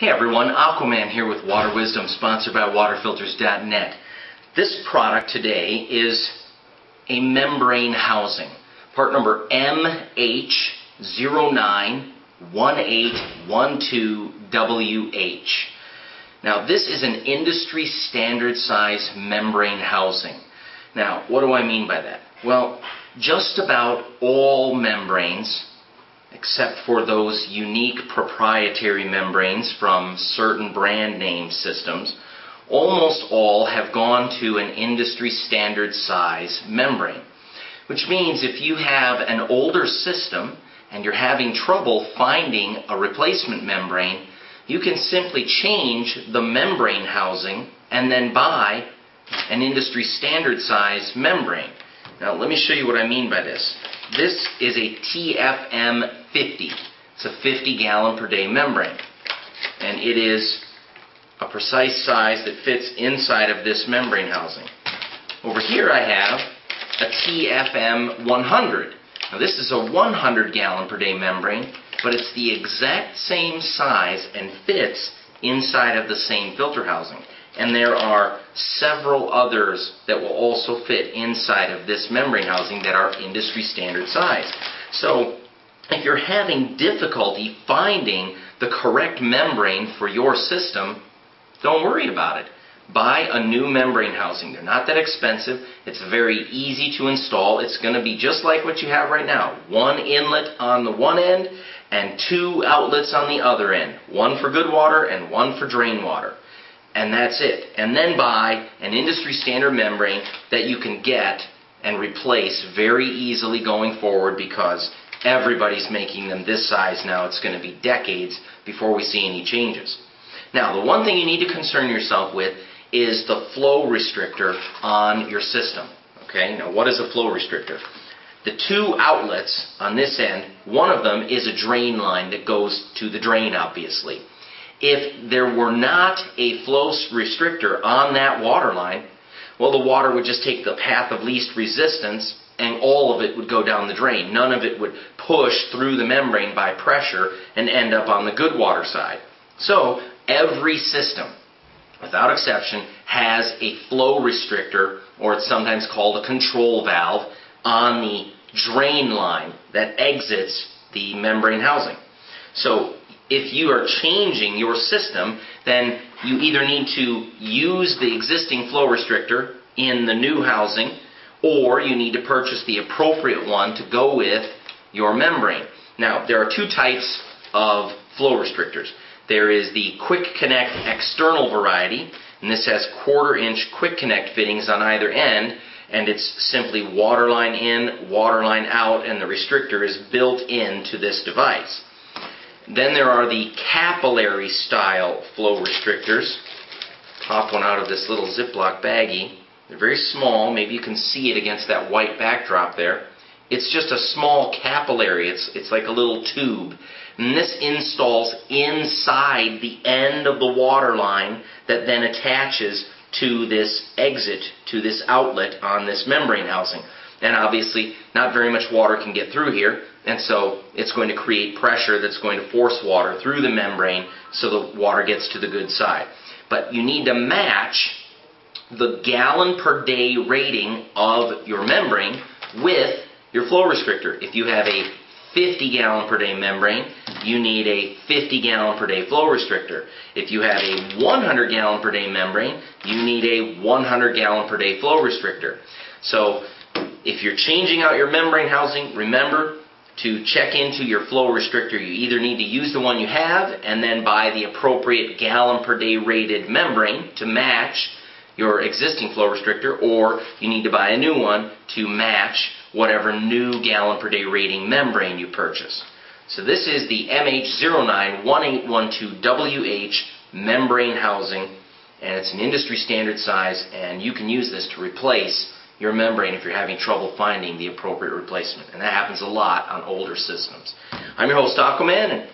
Hey everyone, Aquaman here with Water Wisdom, sponsored by WaterFilters.net. This product today is a membrane housing. Part number MH091812WH. Now this is an industry standard size membrane housing. Now what do I mean by that? Well, just about all membranes except for those unique proprietary membranes from certain brand name systems, almost all have gone to an industry standard size membrane. Which means if you have an older system and you're having trouble finding a replacement membrane, you can simply change the membrane housing and then buy an industry standard size membrane. Now let me show you what I mean by this. This is a TFM 50. It's a 50 gallon per day membrane. And it is a precise size that fits inside of this membrane housing. Over here I have a TFM 100. Now this is a 100 gallon per day membrane, but it's the exact same size and fits inside of the same filter housing. And there are several others that will also fit inside of this membrane housing that are industry standard size. So if you're having difficulty finding the correct membrane for your system, don't worry about it. Buy a new membrane housing. They're not that expensive. It's very easy to install. It's going to be just like what you have right now. One inlet on the one end and two outlets on the other end. One for good water and one for drain water. And that's it. And then buy an industry standard membrane that you can get and replace very easily going forward because Everybody's making them this size now. It's going to be decades before we see any changes. Now, the one thing you need to concern yourself with is the flow restrictor on your system. Okay, now what is a flow restrictor? The two outlets on this end, one of them is a drain line that goes to the drain, obviously. If there were not a flow restrictor on that water line, well, the water would just take the path of least resistance and all of it would go down the drain. None of it would push through the membrane by pressure and end up on the good water side. So every system, without exception, has a flow restrictor, or it's sometimes called a control valve, on the drain line that exits the membrane housing. So if you are changing your system, then you either need to use the existing flow restrictor in the new housing or you need to purchase the appropriate one to go with your membrane. Now, there are two types of flow restrictors. There is the Quick Connect external variety, and this has quarter inch Quick Connect fittings on either end, and it's simply waterline in, waterline out, and the restrictor is built into this device. Then there are the capillary style flow restrictors. Pop one out of this little Ziploc baggie. They're very small. Maybe you can see it against that white backdrop there. It's just a small capillary. It's, it's like a little tube. And this installs inside the end of the water line that then attaches to this exit, to this outlet on this membrane housing. And obviously, not very much water can get through here, and so it's going to create pressure that's going to force water through the membrane so the water gets to the good side. But you need to match the gallon per day rating of your membrane with your flow restrictor. If you have a 50 gallon per day membrane, you need a 50 gallon per day flow restrictor. If you have a 100 gallon per day membrane, you need a 100 gallon per day flow restrictor. So if you're changing out your membrane housing, remember to check into your flow restrictor. You either need to use the one you have and then buy the appropriate gallon per day rated membrane to match your existing flow restrictor, or you need to buy a new one to match whatever new gallon per day rating membrane you purchase. So this is the MH091812WH membrane housing, and it's an industry standard size, and you can use this to replace your membrane if you're having trouble finding the appropriate replacement. And that happens a lot on older systems. I'm your host, Aquaman, and